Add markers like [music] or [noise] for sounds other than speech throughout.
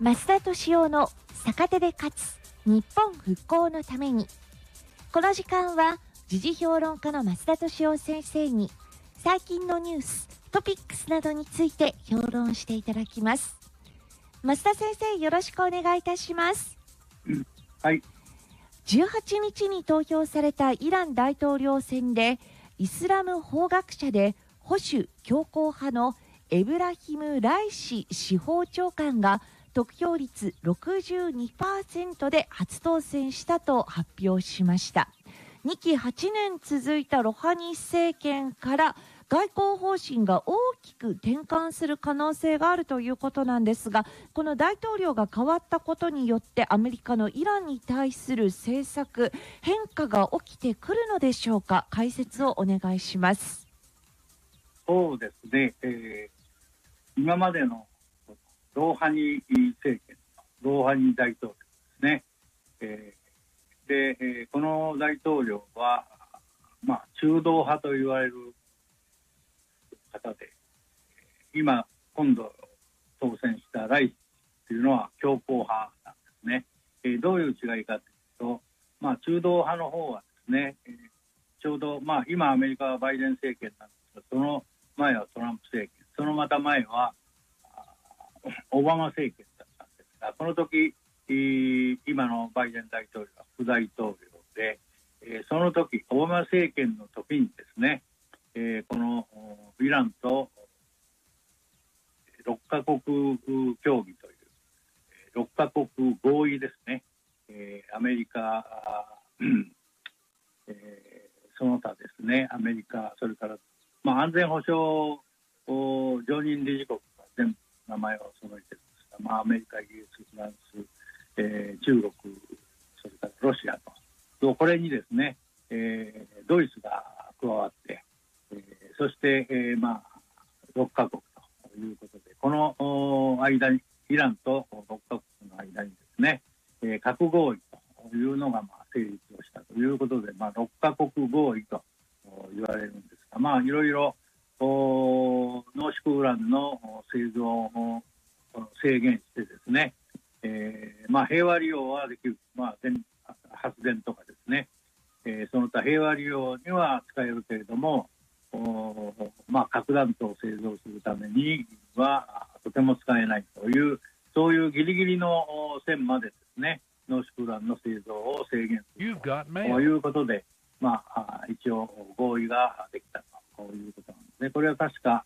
増田敏夫の逆手で勝つ日本復興のためにこの時間は時事評論家の増田敏夫先生に最近のニューストピックスなどについて評論していただきます。増田先生よろしくお願いいたします。はい18日に投票されたイラン大統領選でイスラム法学者で保守強硬派のエブラヒム・ライシ司法長官が得票率62%で初当選したと発表しました。2期8年続いたロハニ政権から外交方針が大きく転換する可能性があるということなんですがこの大統領が変わったことによってアメリカのイランに対する政策変化が起きてくるのでしょうか？解説をお願いします。そうですね、えー、今までのローハニ政権ローハニ大統領ですね、で、えー、この大統領は、まあ、中道派と言われる方で今今度当選したライスというのは強硬派なんですね、え、どういう違いかというと、まあ、中道派の方はですね、えー、ちょうど、まあ、今アメリカはバイデン政権なんですがその前はトランプ政権。そのまた前は [laughs] オバマ政権だったんですがこの時今のバイデン大統領は副大統領で、その時オバマ政権の時にですね、このイランと6カ国協議という6カ国合意ですね、アメリカ、[clears throat] その他ですね。アメリカそれから、まあ、安全保障常任理事国が全部名前を揃えてるんですが、まあ、アメリカイギリスフランス、えー、中国それからロシアと。これにですね、えー、ドイツが加わってそして、えー、まあ、6カ国ということで、この間に、イランと6カ国の間にですね、えー、核合意というのが、まあ、成立をしたということで、まあ、6カ国合意と言われるんですが、まあ、いろいろ濃縮ウランの製造制限してですね、えーまあ、平和利用はできる、まあ、発電とかですね、えー、その他平和利用には使えるけれども、まあ、核弾頭を製造するためにはとても使えないというそういうギリギリの線までですね濃縮ウランの製造を制限すると。いうことで、まあ、一応合意ができたと。いうことなんですね。これは確か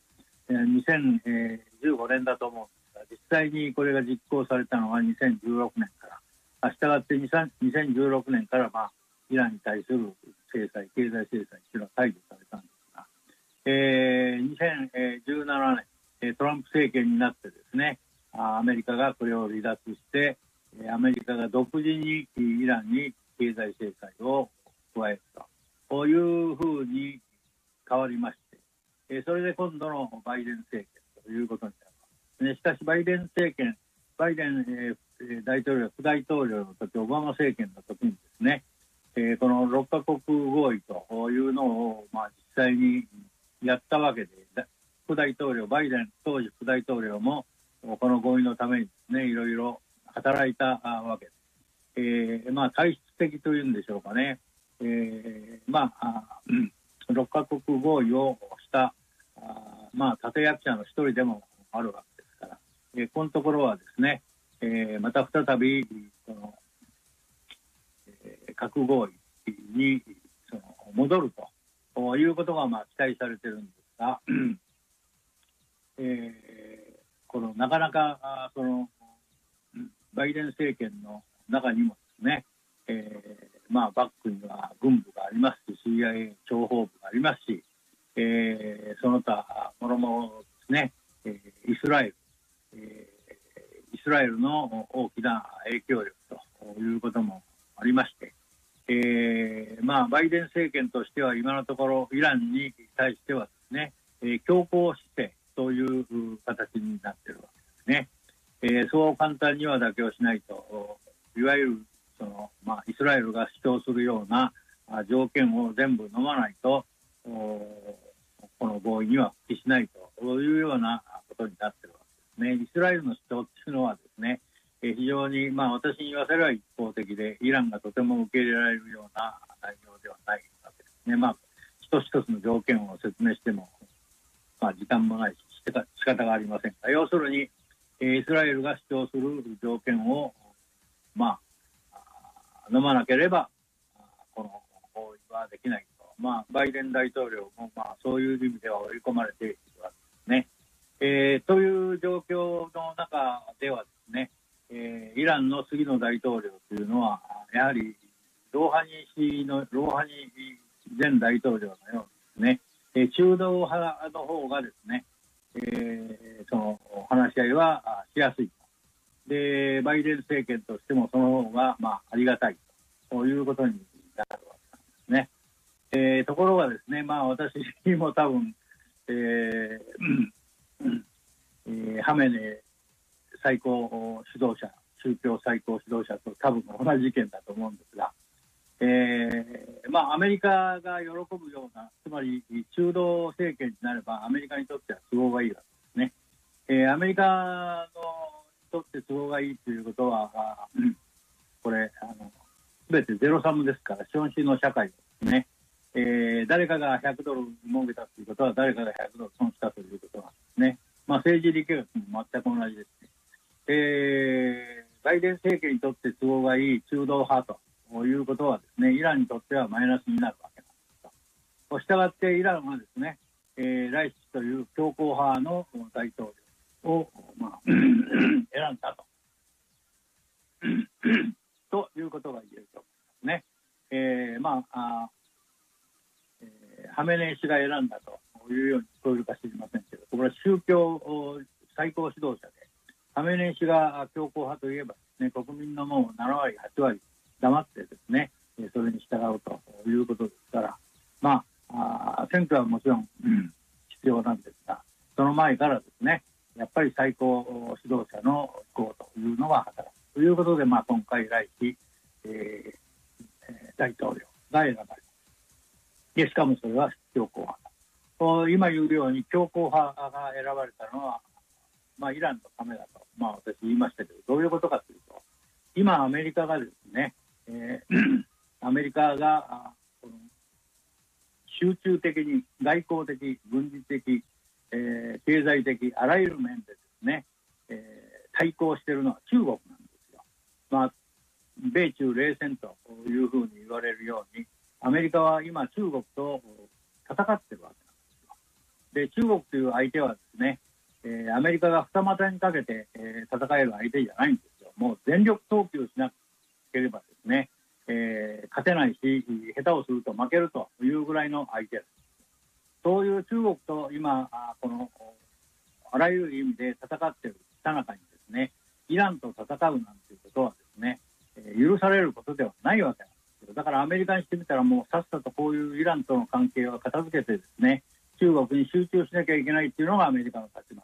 2015年だと思うんです。が実際にこれが実行されたのは2016年から。したがって2016年から、まあ、イランに対する制裁経済制裁というのは解除されたんですが。えー、2017年、トランプ政権になってですね、アメリカがこれを離脱して、アメリカが独自にイランに経済制裁を加えると、こういうふうに変わりまして、それで今度のバイデン政権ということ。バイデン政権、バイデン大統領、副大統領の時、オバマ政権の時にですね、この6カ国合意というのを、まあ、実際にやったわけで、副大統領、バイデン当時副大統領も、この合意のためにですね、いろいろ働いたわけです。えー、まあ、体質的というんでしょうかね。えー、まあ、6カ国合意をしたあまあ、立役者の一人でもあるわけです、えー、このところはですね、えー、また再びその、えー、核合意にその戻るということがまあ期待されてるんですが、[clears throat] えー、このなかなかそのバイデン政権の中にもですね、えー、まあバックには軍部がありますし CIA 諜報部がありますし、えー、その他もろもろですね、えー、イスラエル、スラエルの大きな影響力ということもありまして、えーまあ、バイデン政権としては今のところイランに対してはですね、えー、強硬姿勢という形になっているわけですね。えー、そう簡単には妥協しないといわゆるその、まあ、イスラエルが主張するような条件を全部飲まないとこの合意には復帰しないというようなことになっているわけですね。イスラエルの主張というのはですね、非常に、まあ、私に言わせれば一方的で、イランがとても受け入れられるような内容ではないわけですね。まあ、一つ一つの条件を説明しても、まあ、時間もないし、仕方がありませんが、要するに、イスラエルが主張する条件を、まあ、飲まなければ、この合意はできないと、まあ、バイデン大統領も、まあ、そういう意味では追い込まれているわけですね。えー、という状況の中ではですね、えー、イランの次の大統領というのは、やはりローハニ氏のローハニ前大統領のようにですね、えー、中道派の方がですね、えー、その話し合いはしやすいで、バイデン政権としてもその方が、まあ、ありがたいということになるわけなんですね。えー、ところがですね、まあ、私も多分、えーえー、ハメネ最高指導者、宗教最高指導者と多分同じ意見だと思うんですが、えーまあ、アメリカが喜ぶような、つまり中道政権になれば、アメリカにとっては都合がいいわけですね。えー、アメリカのとって都合がいいということは、うん、これ、すべてゼロサムですから、資本主義の社会ですね。えー、誰かが100ドル儲けたということは、誰かが100ドル損したということなんですね。まあ、政治力学も全く同じですね。えー、バイデン政権にとって都合がいい中道派ということはですね、イランにとってはマイナスになるわけなんですと。したがってイランはですね、えー、ライシという強硬派の大統領を、まあ、[clears throat] 選んだと。[clears throat] ということが言えると思いますね。えー、まああ、えー、ハメネイ師が選んだというように聞こえるか知りませんけど、これは宗教最高指導者で、ハメネイ師が強硬派といえばですね、国民のもう7割、8割、黙ってですね、それに従うということですから、まあ、あ選挙はもちろん、うん、必要なんですが、その前からですね、やっぱり最高指導者の意向というのが働くということで、まあ、今回来日、えー、大統領が選ばれた。でしかもそれは強硬派。今言うように強硬派が選ばれたのは、まあ、イランのためだと、まあ、私言いましたけど、どういうことかというと、今、アメリカがですね、えー、アメリカがこの集中的に外交的、軍事的、えー、経済的、あらゆる面でですね、えー、対抗しているのは中国なんですよ。まあ、米中冷戦というふうに言われるように、アメリカは今、中国と戦ってるわけなんですよ。で、中国という相手はですね、えー、アメリカが二股にかけて、えー、戦える相手じゃないんですよ。もう全力投球しなければですね、えー、勝てないし、下手をすると負けるというぐらいの相手です。そういう中国と今、このあらゆる意味で戦っているさなかにですね、イランと戦うなんていうことはですね、え、許されることではないわけなんですよ。だからアメリカにしてみたらもうさっさとこういうイランとの関係は片付けてですね、中国に集中しなきゃいけないっていうのがアメリカの立場。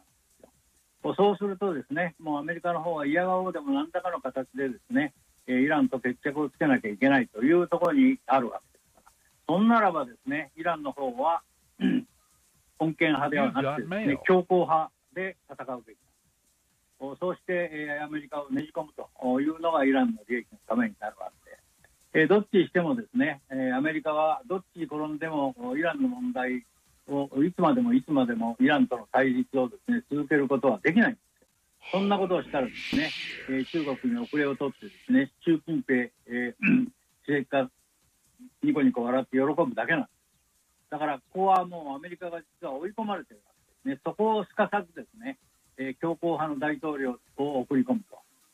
そうするとですね、もうアメリカの方は嫌顔でも何らかの形でですね、イランと決着をつけなきゃいけないというところにあるわけですから、そんならばですね、イランの方は、うん、本権派ではなくて、ね、強硬派で戦うべきだ。そうして、えー、アメリカをねじ込むというのがイランの利益のためになるわけで、えー、どっちにしてもですね、えー、アメリカはどっちに転んでもイランの問題をいつまでもいつまでもイランとの対立をですね続けることはできないんです。そんなことをしたらですね、えー、中国に遅れを取ってですね、習近平、えー、主席がニコニコ笑って喜ぶだけなんです。だから、ここはもうアメリカが実は追い込まれてるわけですね。そこをすかさずですね、えー、強硬派の大統領を送り込む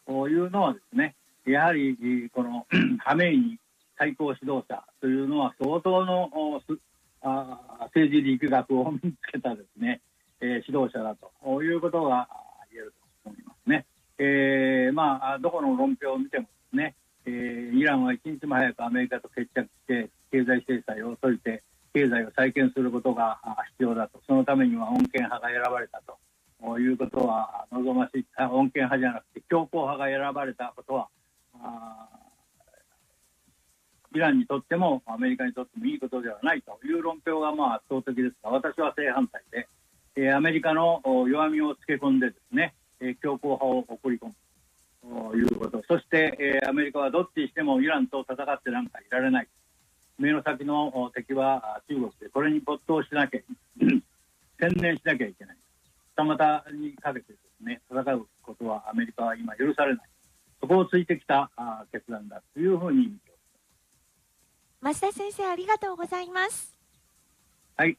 というのはですね、やはりこの [clears throat] ハメイニ最高指導者というのは相当のあ政治力学を身につけたですね、えー、指導者だということがね。えー、まあ、どこの論評を見てもですね、えー、イランは一日も早くアメリカと決着して経済制裁を解いて経済を再建することが必要だとそのためには穏健派が選ばれたということは望ましい穏健派じゃなくて強硬派が選ばれたことはイランにとってもアメリカにとってもいいことではないという論評がまあ圧倒的ですが私は正反対で、え、アメリカの弱みをつけ込んでですねえ、強硬派を送り込むということ、そして、え、アメリカはどっちにしてもイランと戦ってなんかいられない、目の先の敵は中国で、これに没頭しなきゃ、[clears throat] 専念しなきゃいけない、二股にかけてですね戦うことはアメリカは今、許されない、そこをついてきた決断だというふうに見て増田先生、ありがとうございます。はい